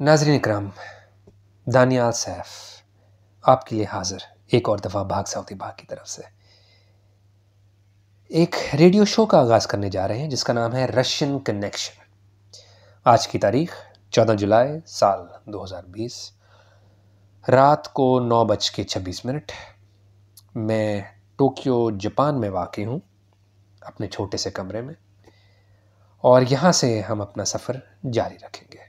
नाजरीन कराम दानियाल सैफ, आपके लिए हाजिर एक और दफ़ा भाग साउथी भाग की तरफ़ से। एक रेडियो शो का आगाज़ करने जा रहे हैं, जिसका नाम है रशियन कनेक्शन। आज की तारीख 14 जुलाई साल 2020 रात को नौ बज के छब्बीस मिनट। मैं टोक्यो, जापान में वाक़ हूँ, अपने छोटे से कमरे में, और यहाँ से हम अपना सफ़र जारी रखेंगे।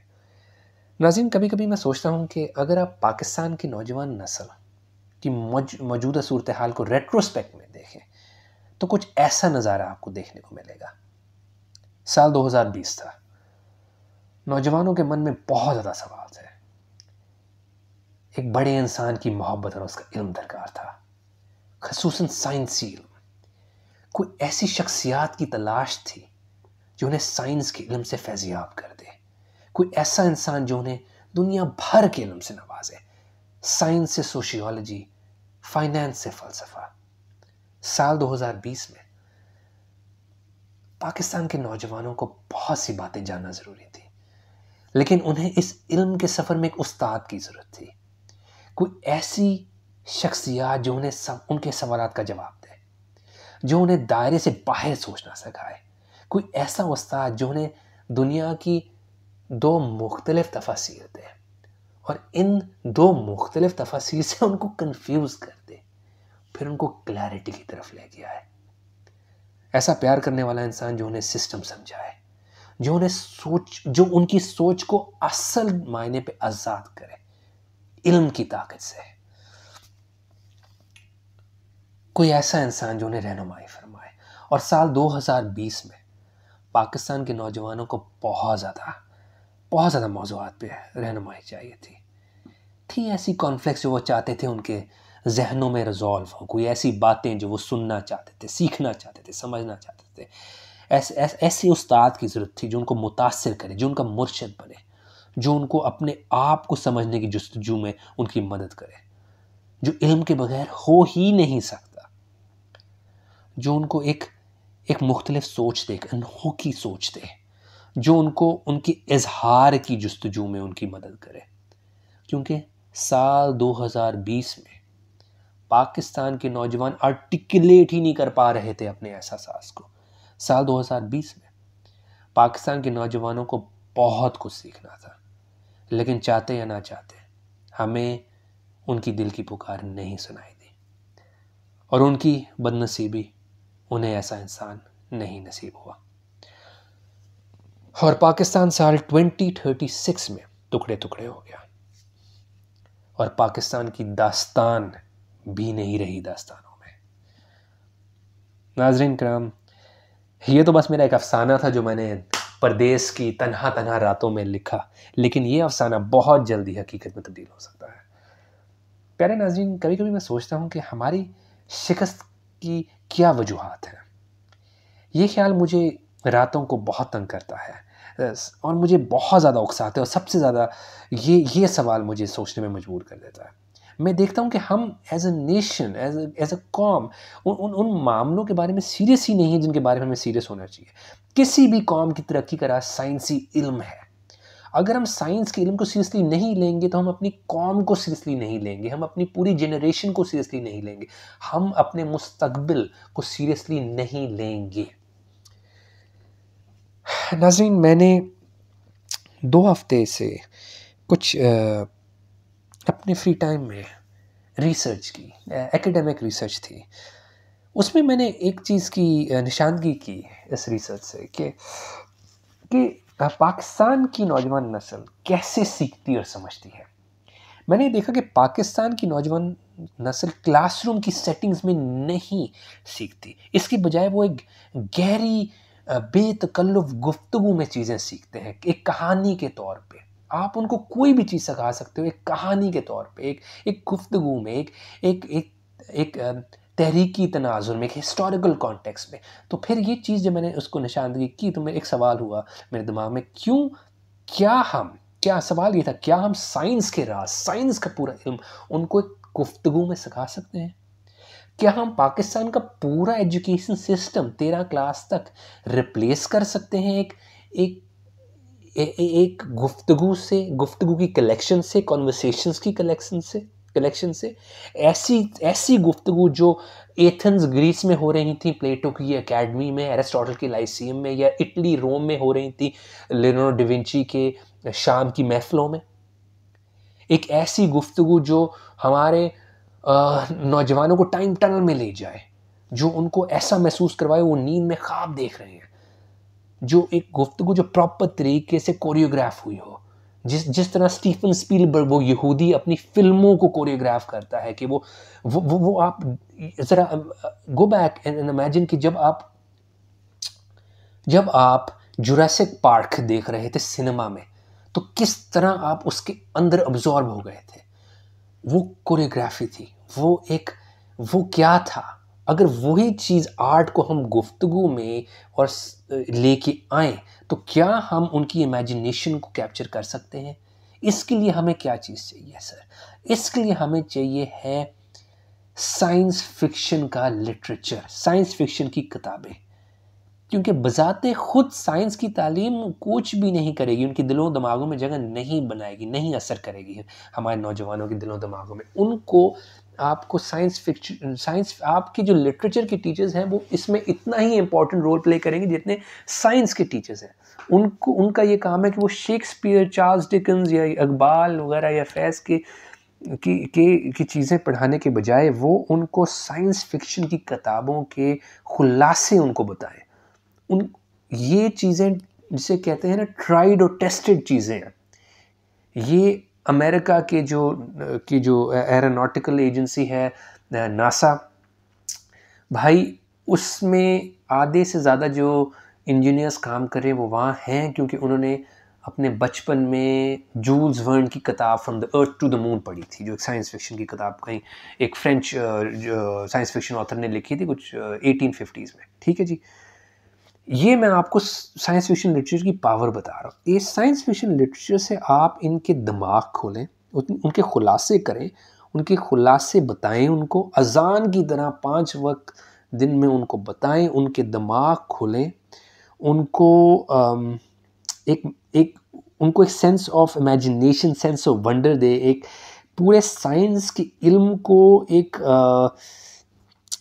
नाजिन कभी कभी मैं सोचता हूँ कि अगर आप पाकिस्तान की नौजवान नस्ल की मौजूदा सूरत हाल को रेट्रोस्पेक्ट में देखें तो कुछ ऐसा नज़ारा आपको देखने को मिलेगा। साल 2020 था। नौजवानों के मन में बहुत ज़्यादा सवाल थे। एक बड़े इंसान की मोहब्बत और उसका इल्म दरकार था। खसूस साइंसी इल्म। कोई ऐसी शख्सियात की तलाश थी, जो उन्हें साइंस के इल्म से फैजियाब कर दे। कोई ऐसा इंसान जो उन्हें दुनिया भर के इलम से नवाजे। साइंस से सोशियोलॉजी, फाइनेंस से फ़लसफ़ा। साल 2020 में पाकिस्तान के नौजवानों को बहुत सी बातें जानना ज़रूरी थी, लेकिन उन्हें इस इल्म के सफ़र में एक उस्ताद की ज़रूरत थी। कोई ऐसी शख्सियात जो उन्हें सब, उनके सवाल का जवाब दे, जो उन्हें दायरे से बाहर सोचना सिखाए कोई ऐसा उस्ताद जो उन्हें दुनिया की दो मुख्तलिफ़ तफासिर दे और इन दो मुख्तलिफ़ तफासिर से उनको कंफ्यूज कर दे। फिर उनको क्लैरिटी की तरफ़ ले गया है। ऐसा प्यार करने वाला इंसान जो उन्हें सिस्टम समझाए जो उन्हें सोच, जो उनकी सोच को असल मायने पे आज़ाद करे, इल्म की ताकत से। कोई ऐसा इंसान जो उन्हें रहनुमाई फरमाए। और साल 2020 में पाकिस्तान के नौजवानों को बहुत ज़्यादा बहुत ज़्यादा मौजूद पे रहनुमाई चाहिए थी। थी ऐसी कॉन्फ्लिक्स जो वो चाहते थे उनके जहनों में रिजॉल्व हो। कोई ऐसी बातें जो वो सुनना चाहते थे सीखना चाहते थे समझना चाहते थे। ऐसे ऐसे, उस्ताद की ज़रूरत थी जो उनको मुतासर करे जो उनका मुर्शद बने जो उनको अपने आप को समझने की जस्तजू में उनकी मदद करे। जो इल्म के बगैर हो ही नहीं सकता। जो उनको एक एक मुख्तलिफ़ सोच दे एक अनोखी सोच दे। जो उनको, उनकी इजहार की जस्तजू में उनकी मदद करे। क्योंकि साल 2020 में पाकिस्तान के नौजवान आर्टिकुलेट ही नहीं कर पा रहे थे अपने एहसास को। साल 2020 में पाकिस्तान के नौजवानों को बहुत कुछ सीखना था, लेकिन चाहते या ना चाहते, हमें उनकी दिल की पुकार नहीं सुनाई दी। और उनकी बदनसीबी, उन्हें ऐसा इंसान नहीं नसीब हुआ। और पाकिस्तान साल 2036 में टुकड़े टुकड़े हो गया। और पाकिस्तान की दास्तान भी नहीं रही दास्तानों में। नाजरीन कराम, ये तो बस मेरा एक अफसाना था जो मैंने परदेश की तनहा तनहा रातों में लिखा, लेकिन ये अफसाना बहुत जल्दी हकीकत में तब्दील हो सकता है। प्यारे नाजरीन कभी कभी मैं सोचता हूँ कि हमारी शिकस्त की क्या वजूहत हैं। ये ख्याल मुझे रातों को बहुत तंग करता है। और मुझे बहुत ज़्यादा उकसाता है और सबसे ज़्यादा ये ये सवाल मुझे सोचने में मजबूर कर देता है। मैं देखता हूँ कि हम as a nation as as a com, उन उन उन मामलों के बारे में सीरियस ही नहीं है जिनके बारे में हमें सीरियस होना चाहिए। किसी भी कॉम की तरक्की का राज साइंसी इल्म है। अगर हम साइंस के इल्म को सीरियसली नहीं लेंगे तो हम अपनी कॉम को सीरियसली नहीं लेंगे, हम अपनी पूरी जनरेशन को सीरियसली नहीं लेंगे। हम अपने मुस्तकबिल को सीरियसली नहीं लेंगे। नाजरीन, मैंने दो हफ़्ते से कुछ अपने फ्री टाइम में रिसर्च की एकेडमिक रिसर्च थी। उसमें मैंने एक चीज़ की निशानगी की इस रिसर्च से कि कि पाकिस्तान की नौजवान नस्ल कैसे सीखती और समझती है। मैंने देखा कि पाकिस्तान की नौजवान नस्ल क्लासरूम की सेटिंग्स में नहीं सीखती। इसके बजाय वो एक गहरी बेतकल्लुफ़ गुफ्तगु में चीज़ें सीखते हैं, एक कहानी के तौर पे। आप उनको कोई भी चीज़ सिखा सकते हो, एक कहानी के तौर पे, एक एक गुफ्तगु में, एक एक एक एक तहरीकी तनाजुर में, एक हिस्टोरिकल कॉन्टेक्स्ट में। तो फिर ये चीज़ जब मैंने उसको निशानदगी की तो मेरे एक सवाल हुआ मेरे दिमाग में, क्यों, क्या हम, क्या सवाल ये था, क्या हम साइंस के राज, साइंस का पूरा इल्म उनको एक गुफ्तगु में सिखा सकते हैं? क्या हम पाकिस्तान का पूरा एजुकेशन सिस्टम तेरह क्लास तक रिप्लेस कर सकते हैं एक एक ए, ए, एक गुफ्तगु से गुफ्तगु की कलेक्शन से कॉन्वर्सेशंस की कलेक्शन से कलेक्शन से? ऐसी ऐसी गुफ्तगु जो एथन्स ग्रीस में हो रही थी प्लेटो की एकेडमी में एरिस्टोटल के लाइसियम में या इटली रोम में हो रही थी लिनो डिविंची के शाम की महफिलों में? एक ऐसी गुफ्तगु जो हमारे नौजवानों को टाइम टनल में ले जाए। जो उनको ऐसा महसूस करवाए वो नींद में ख्वाब देख रहे हैं। जो एक गुफ्तगु जो प्रॉपर तरीके से कोरियोग्राफ हुई हो। जिस जिस तरह स्टीफन स्पीलबर्ग वो यहूदी अपनी फ़िल्मों को कोरियोग्राफ करता है कि वो वो वो, वो आप ज़रा गो बैक एंड इमेजिन कि जब आप जब आप जुरासिक पार्क देख रहे थे सिनेमा में तो किस तरह आप उसके अंदर अब्जॉर्ब हो गए थे? वो कोरियोग्राफी थी, वो एक, वो क्या था? अगर वही चीज़ आर्ट को हम गुफ्तगु में और लेके आए तो क्या हम उनकी इमेजिनेशन को कैप्चर कर सकते हैं? इसके लिए हमें क्या चीज़ चाहिए सर इसके लिए हमें चाहिए है साइंस फिक्शन का लिटरेचर साइंस फिक्शन की किताबें। क्योंकि बजाते खुद साइंस की तालीम कुछ भी नहीं करेगी, उनके दिलों दिमागों में जगह नहीं बनाएगी, नहीं असर करेगी हमारे नौजवानों के दिलों दिमागों में। उनको आपको साइंस फिक्शन साइंस, आपके जो लिटरेचर के टीचर्स हैं, वो इसमें इतना ही इंपॉर्टेंट रोल प्ले करेंगे जितने साइंस के टीचर्स हैं। उनको, उनका ये काम है कि वो शेक्सपियर चार्ल्स डिकन्स या अकबाल वगैरह या फैज़ के, की के, की चीज़ें पढ़ाने के बजाय वो उनको साइंस फिक्शन की किताबों के खुलासे उनको बताएँ। उन, ये चीज़ें जिसे कहते हैं ना ट्राइड और टेस्टेड चीज़ें। हैं ये अमेरिका के जो, की जो एरोनॉटिकल एजेंसी है नासा भाई, उसमें आधे से ज़्यादा जो इंजीनियर्स काम कर रहे हैं, वो वहाँ हैं, क्योंकि उन्होंने अपने बचपन में जूल्स वर्न की किताब from the earth to the moon पढ़ी थी, जो एक साइंस फिक्शन की किताब कहीं, एक फ्रेंच साइंस फिक्शन ऑथर ने लिखी थी कुछ एटीन फिफ्टीज़ में। ठीक है जी? ये मैं आपको साइंस फिक्शन लिटरेचर की पावर बता रहा हूँ। इस साइंस फिक्शन लिटरेचर से आप इनके दिमाग खोलें उनके खुलासे करें उनके खुलासे बताएँ उनको अजान की तरह पाँच वक्त दिन में उनको बताएँ उनके दिमाग खोलें उनको एक एक उनको एक sense of imagination sense of wonder दे एक पूरे साइंस के इल्म को एक आ,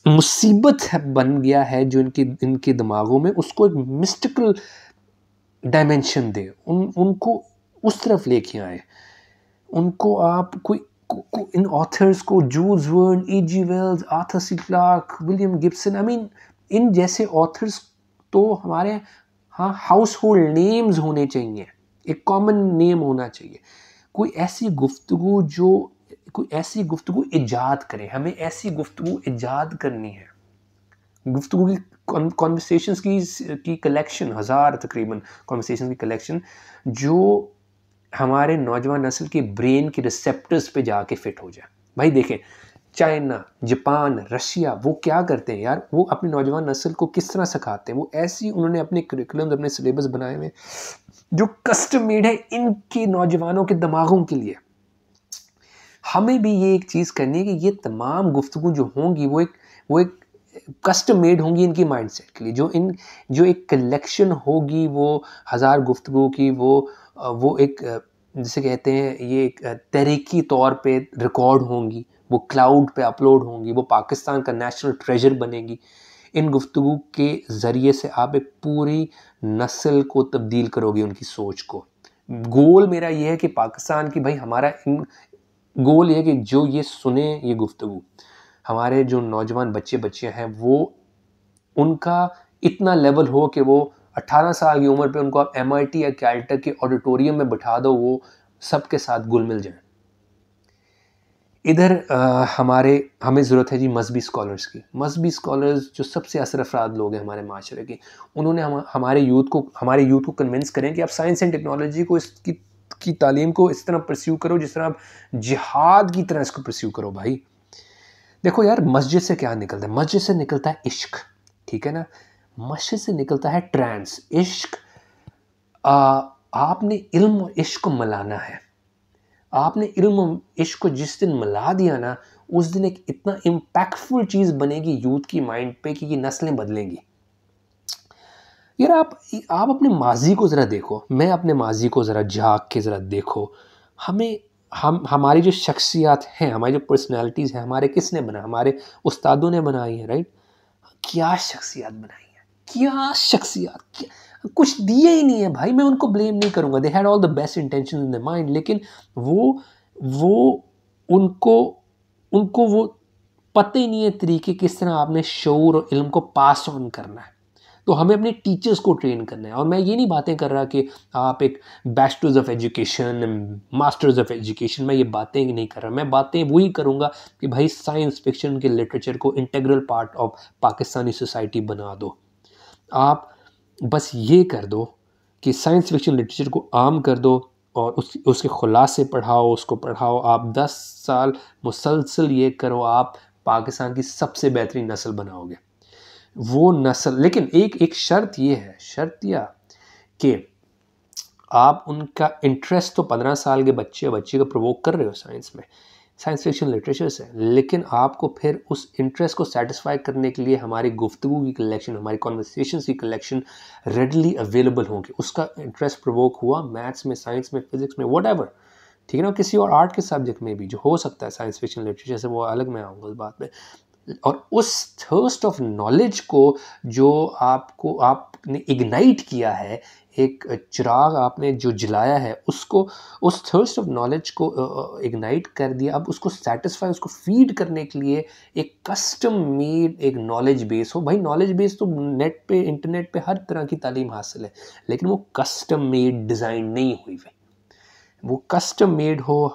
मुसीबत है बन गया है जो इनके इनके दिमागों में उसको एक मिस्टिकल डायमेंशन दे। उन उनको उस तरफ़ लेके आए। उनको आप कोई को, को, इन ऑथर्स को जूज Verne H G Wells Arthur C Clarke William Gibson I mean इन जैसे ऑथर्स तो हमारे हाँ हाउस होल्ड नेम्स होने चाहिए। एक कॉमन नेम होना चाहिए। कोई ऐसी गुफ्तगु जो कोई ऐसी गुफ्तु ईजाद करें, हमें ऐसी गुफ्तु ईजाद करनी है। गुफ्तु की कॉन्वर्सेशन की की कलेक्शन हज़ार तकरीबन कॉन्वर्सेशन की कलेक्शन जो हमारे नौजवान नस्ल के ब्रेन के रिसेप्टर्स पे जाके फिट हो जाए। भाई देखें, चाइना, जापान, रशिया, वो क्या करते हैं यार? वो अपनी नौजवान नस्ल को किस तरह सिखाते हैं? वो ऐसी उन्होंने अपने करिकुलम अपने सिलेबस बनाए हुए जो कस्टम मेड है इनके नौजवानों के दिमागों के लिए। हमें भी ये एक चीज़ करनी है कि ये तमाम गुफ्तु जो होंगी, वो एक वो एक कस्टम मेड होंगी इनकी माइंड सेट के लिए। जो इन, जो एक कलेक्शन होगी, वो हज़ार गुफ्तु की, वो वो एक, जिसे कहते हैं, ये एक तहरीकी तौर पे रिकॉर्ड होंगी, वो क्लाउड पे अपलोड होंगी, वो पाकिस्तान का नेशनल ट्रेजर बनेगी। इन गुफ्तु के ज़रिए से आप एक पूरी नस्ल को तब्दील करोगे उनकी सोच को। गोल मेरा ये है कि पाकिस्तान की, भाई हमारा इन गोल ये कि जो ये सुने ये गुफ्तु हमारे जो नौजवान बच्चे बच्चे हैं वो उनका इतना लेवल हो कि वो 18 साल की उम्र पे उनको आप एम या कैल्टर के ऑडिटोरियम में बिठा दो वो सबके साथ गुल मिल जाए। इधर आ, हमारे हमें ज़रूरत है जी मजहबी स्कॉलर्स की। मजहबी स्कॉलर्स जो सबसे असर अफराद लोग हैं हमारे माशरे के। उन्होंने हम हमारे यूथ को हमारे यूथ को कन्विंस करें कि आप साइंस एंड टेक्नोलॉजी को इसकी की तालीम को इस तरह परस्यू करो जिस तरह आप जिहाद की तरह इसको परस्यू करो भाई। देखो यार मस्जिद से क्या निकलता है? मस्जिद से निकलता है इश्क ठीक है ना? मस्जिद से निकलता है ट्रांस इश्क। आ, आपने इल्म और इश्क को मिलाना है। आपने इल्म और इश्क को जिस दिन मिला दिया ना उस दिन एक इतना इम्पैक्टफुल चीज़ बनेगी यूथ की माइंड पे कि ये नस्लें बदलेंगी। यार आप आप अपने माजी को ज़रा देखो, मैं अपने माजी को ज़रा झाँक के ज़रा देखो। हमें, हम, हमारी जो शख्सियात हैं, हमारी जो पर्सनैलिटीज़ हैं, हमारे किसने बनाया हमारे उस्तादों ने बनाई है राइट क्या शख्सियात बनाई हैं? क्या शख्सियात? कुछ दिए ही नहीं है भाई, मैं उनको ब्लेम नहीं करूँगा। They had all the best intention in the mind लेकिन वो वो उनको उनको वो पता ही नहीं है तरीके किस तरह आपने शौर और इल्म को पास ऑन करना है। तो हमें अपने टीचर्स को ट्रेन करना है। और मैं ये नहीं बातें कर रहा कि आप एक bachelors of education masters of education मैं ये बातें नहीं कर रहा। मैं बातें वही करूँगा कि भाई साइंस फिक्शन के लिटरेचर को integral part of Pakistani society बना दो। आप बस ये कर दो कि साइंस फिक्शन लिटरेचर को आम कर दो और उस, उसके खुलासे पढ़ाओ, उसको पढ़ाओ। आप दस साल मुसलसल ये करो, आप पाकिस्तान की सबसे बेहतरीन नस्ल बनाओगे। वो नस्ल, लेकिन एक एक शर्त ये है, शर्त यह कि आप उनका इंटरेस्ट तो पंद्रह साल के बच्चे बच्चे को प्रवोक कर रहे हो साइंस में। साइंस फिक्शन लिटरेचर से लेकिन आपको फिर उस इंटरेस्ट को सेटिस्फाई करने के लिए हमारी गुफ्तु की कलेक्शन हमारी कॉन्वर्सेशन की कलेक्शन रेडली अवेलेबल होंगी। उसका इंटरेस्ट प्रवोक हुआ मैथ्स में साइंस में फिजिक्स में वट ठीक है ना? किसी और आर्ट के सब्जेक्ट में भी जो हो सकता है साइंस फिक्शन लिटरेचर से वो अलग मैं आऊँगा उस बात में और उस थर्स्ट ऑफ़ नॉलेज को जो आपको, आपने इग्नाइट किया है, एक चिराग आपने जो जलाया है, उसको, उस थर्स्ट ऑफ़ नॉलेज को इग्नाइट कर दिया। अब उसको सेटिस्फाई उसको फ़ीड करने के लिए एक कस्टम मेड एक नॉलेज बेस हो। भाई नॉलेज बेस तो नेट पे इंटरनेट पे हर तरह की तालीम हासिल है, लेकिन वो कस्टम मेड डिज़ाइन नहीं हुई हुई वो कस्टम मेड हो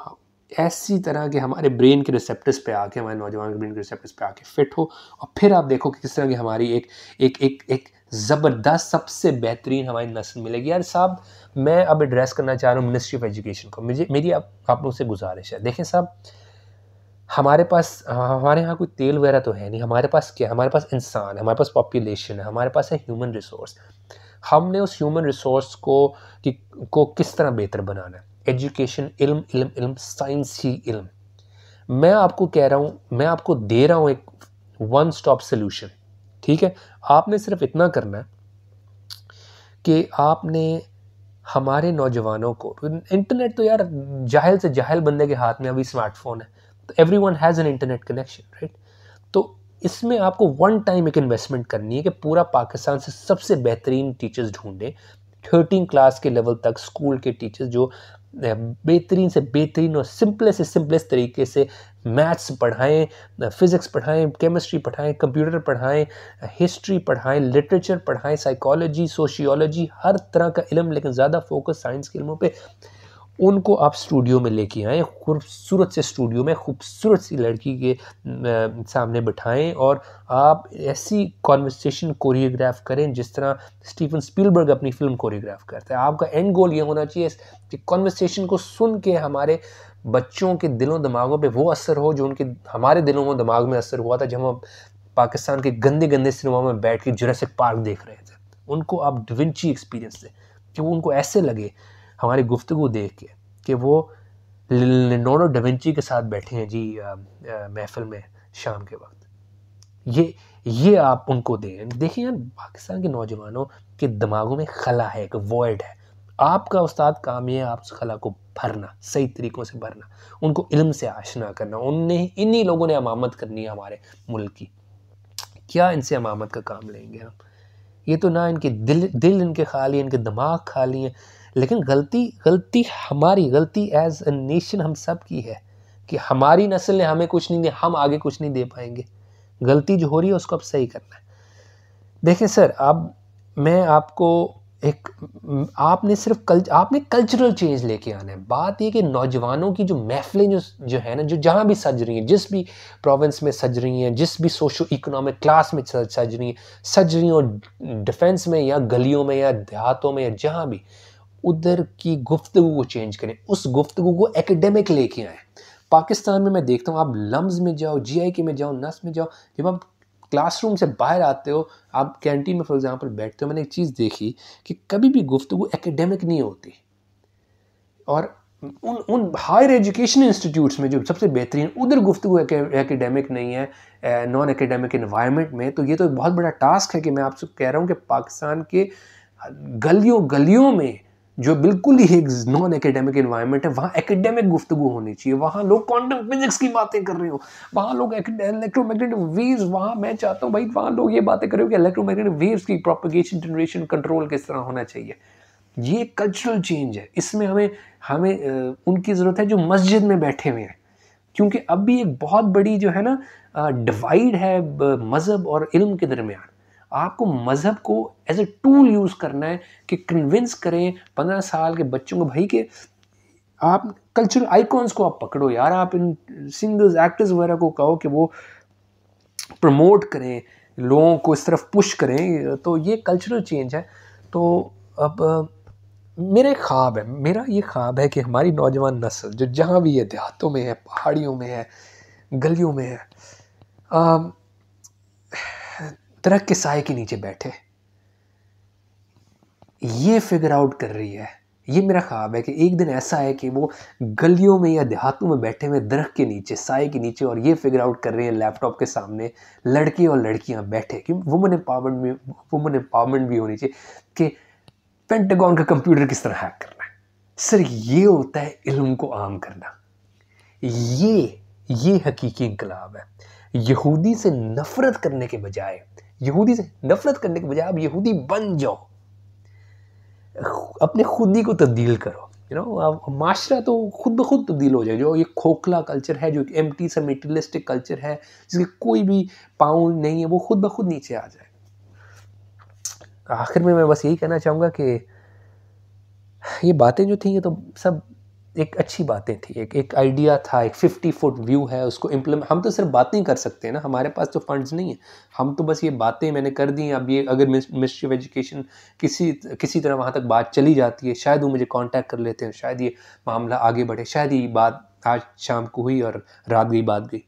ऐसी तरह के हमारे ब्रेन के रिसेप्टर्स पे आके, हमारे नौजवान के ब्रेन के रिसेप्टर्स पे आके फिट हो और फिर आप देखो कि किस तरह की हमारी एक एक एक एक ज़बरदस्त सबसे बेहतरीन हमारी नस्ल मिलेगी। यार साहब, मैं अब एड्रेस करना चाह रहा हूँ मिनिस्ट्री ऑफ़ एजुकेशन को। मुझे, मेरी आप आप लोगों से गुजारिश है। देखें साहब, हमारे पास हमारे यहाँ कोई तेल वगैरह तो है नहीं। हमारे पास क्या, हमारे पास इंसान है, हमारे पास पॉपुलेशन है, हमारे पास है ह्यूमन रिसोर्स हमने उस ह्यूमन रिसोर्स को, कि, को किस तरह बेहतर बनाना है? एजुकेशन इल्म इल्म इल्म, साइंस ही इल्म। मैं आपको कह रहा हूँ, मैं आपको दे रहा हूँ एक वन स्टॉप सोल्यूशन ठीक है? आपने सिर्फ़ इतना करना है कि आपने हमारे नौजवानों को इंटरनेट तो यार जाहिल से जाहिल बंदे के हाथ में अभी स्मार्टफ़ोन है तो everyone has an internet connection right तो इसमें आपको वन टाइम एक इन्वेस्टमेंट करनी है कि पूरा पाकिस्तान से सबसे बेहतरीन टीचर्स ढूंढें थर्टीन क्लास के लेवल तक स्कूल के टीचर्स जो बेहतरीन से बेहतरीन और सिंपले से सिंपलेस्ट तरीके से मैथ्स पढ़ाएँ फिज़िक्स पढ़ाएँ केमिस्ट्री पढ़ाएँ कंप्यूटर पढ़ाएँ हिस्ट्री पढ़ाएँ लिटरेचर पढ़ाएँ साइकोलॉजी सोशियोलॉजी हर तरह का इलम, लेकिन ज़्यादा फोकस साइंस के इलमों पे उनको आप स्टूडियो में लेके आएँ, खूबसूरत से स्टूडियो में, खूबसूरत सी लड़की के सामने बिठाएँ और आप ऐसी कॉन्वर्सेशन कोरियोग्राफ करें जिस तरह स्टीफन स्पीलबर्ग अपनी फ़िल्म कोरियोग्राफ करता है। आपका एंड गोल ये होना चाहिए कि कॉन्वर्सेशन को सुन के हमारे बच्चों के दिलों दिमागों पे वो असर हो जो उनके, हमारे दिलों में, दिमाग में असर हुआ था जब हम पाकिस्तान के गंदे गंदे सिनेमा में बैठ के जुरासिक पार्क देख रहे थे। उनको आप डिविंची एक्सपीरियंस दें कि वो उनको ऐसे लगे हमारी गुफ्तु देख के कि वो लिनोडो डवेंची के साथ बैठे हैं जी महफिल में शाम के वक्त। ये ये आप उनको दें। देखिए यार, पाकिस्तान के नौजवानों के दिमागों में खला है, एक वर्ड है। आपका उस्ताद काम ये है, आप उस खला को भरना, सही तरीक़ों से भरना, उनको इल्म से आशना करना उनने इन्हीं लोगों ने अमामत करनी है हमारे मुल्क की। क्या इनसे अमामत का काम लेंगे हम? ये तो ना इनके दिल दिल इनके खाली इनके दिमाग खाली हैं। लेकिन गलती गलती हमारी, गलती एज ए नेशन हम सब की है कि हमारी नस्ल ने हमें कुछ नहीं दिया, हम आगे कुछ नहीं दे पाएँगे। गलती जो हो रही है उसको अब सही करना है। देखें सर, अब मैं आपको एक, आपने सिर्फ़ कल, आपने कल्चरल चेंज लेके आना है। बात ये कि नौजवानों की जो महफिलें जो जो है ना, जो जहाँ भी सज रही हैं, जिस भी प्रोविंस में सज रही हैं, जिस भी सोशो इकोनॉमिक क्लास में सज रही हैं, सज रही हैं और डिफेंस में या गलियों में या देहातों में या जहाँ भी उधर की गुफ्तु को चेंज करें। उस गुफ्तु को एकेडमिक लेके आए। पाकिस्तान में मैं देखता हूँ, आप लम्स में जाओ जी आई के में जाओ नस में जाओ, जब आप क्लासरूम से बाहर आते हो, आप कैंटीन में फॉर एग्जांपल बैठते हो, मैंने एक चीज़ देखी कि कभी भी गुफ्तु एकेडमिक नहीं होती। और उन उन हायर एजुकेशन इंस्टीट्यूट्स में जो सबसे बेहतरीन, उधर गुफ्तु एकेडमिक नहीं है नॉन एकेडमिक इन्वायरमेंट में तो ये तो एक बहुत बड़ा टास्क है कि मैं आपसे कह रहा हूँ कि पाकिस्तान के गलियों गलियों में जो बिल्कुल ही एक नॉन एकेडमिक इन्वायरमेंट है, वहाँ एकेडमिक गुफ्तु होनी चाहिए। वहाँ लोग क्वांटम फिजिक्स की बातें कर रहे हो। वहाँ लोग इलेक्ट्रोमैग्नेटिक वेव्स वहाँ मैं चाहता हूँ भाई, वहाँ लोग ये बातें कर रहे हो कि इलेक्ट्रोमैग्नेटिक वेव्स की प्रोपगेशन जनरेशन कंट्रोल किस तरह होना चाहिए। ये कल्चरल चेंज है। इसमें हमें हमें उनकी ज़रूरत है जो मस्जिद में बैठे हुए हैं। क्योंकि अब भी एक बहुत बड़ी जो है ना डिवाइड है मज़हब और इल्म के दरमियान। आपको मज़हब को एज ए टूल यूज़ करना है कि कन्विंस करें पंद्रह साल के बच्चों को, भाई कि आप कल्चरल आइकॉन्स को आप पकड़ो यार, आप इन सिंगर्स एक्टर्स वगैरह को कहो कि वो प्रमोट करें, लोगों को इस तरफ़ पुश करें तो ये कल्चरल चेंज है। तो अब, मेरा ख्वाब है, मेरा ये ख्वाब है कि हमारी नौजवान नस्ल जो जहाँ भी है देहातों में है, पहाड़ियों में है, गलियों में है दरख्त के साय के नीचे बैठे। ये फिगर आउट कर रही है। ये मेरा ख्वाब है कि एक दिन ऐसा है कि वो गलियों में या देहातों में बैठे हुए दरख्त के नीचे, साय के नीचे और ये फिगर आउट कर रहे हैं लैपटॉप के सामने लड़के और लड़कियाँ बैठे कि वुमन एम्पावरमेंट में वुमन एम्पावरमेंट भी होनी चाहिए कि पेंटागन का कंप्यूटर किस तरह हैक करना है। सर, ये होता है इल्म को आम करना। ये ये हकीकी इनकलाब है। यहूदी से नफरत करने के बजाय, यहूदी से नफरत करने के बजाय आप यहूदी बन जाओ। अपने खुदी को तब्दील करो। यू नो माशरा तो खुद ब खुद तब्दील हो जाए। जो ये खोखला कल्चर है, जो एम टी सा मेटीरियलिस्टिक कल्चर है, जिसके कोई भी पाँव नहीं है, वो खुद ब खुद नीचे आ जाए। आखिर में मैं बस यही कहना चाहूँगा कि ये बातें जो थी, ये तो सब एक अच्छी बातें थी। एक एक आइडिया था, एक फिफ्टी फुट व्यू है, उसको इम्प्लीमेंट हम तो सिर्फ़ बातें कर सकते हैं ना, हमारे पास तो फंड्स नहीं है। हम तो बस ये बातें मैंने कर दी अब ये अगर मिनिस्ट्री ऑफ़ एजुकेशन किसी किसी तरह वहाँ तक बात चली जाती है, शायद वो मुझे कांटेक्ट कर लेते हैं, शायद ये मामला आगे बढ़े, शायद ये बात आज शाम को हुई और रात गई, बात गई।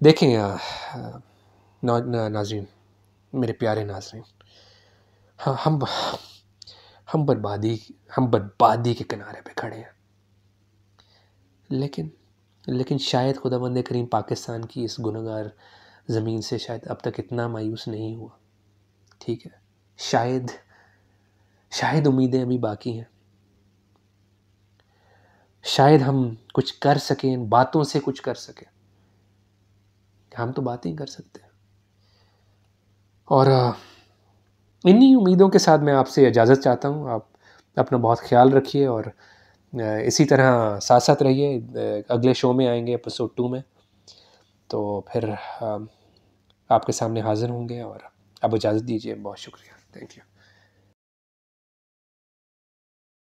देखें नाजरीन, मेरे प्यारे नाजरीन हाँ हम हम बर्बादी हम बर्बादी के किनारे पे खड़े हैं। लेकिन लेकिन शायद खुदा बंद करीम पाकिस्तान की इस गुनगार ज़मीन से शायद अब तक इतना मायूस नहीं हुआ। ठीक है? शायद शायद उम्मीदें अभी बाकी हैं। शायद हम कुछ कर सकें बातों से कुछ कर सकें। हम तो बातें कर सकते हैं। और इन्हीं उम्मीदों के साथ मैं आपसे इजाज़त चाहता हूँ। आप अपना बहुत ख्याल रखिए और इसी तरह साथ साथ रहिए अगले शो में आएँगे एपिसोड टू में। तो फिर आपके सामने हाज़िर होंगे और अब इजाज़त दीजिए। बहुत शुक्रिया। Thank you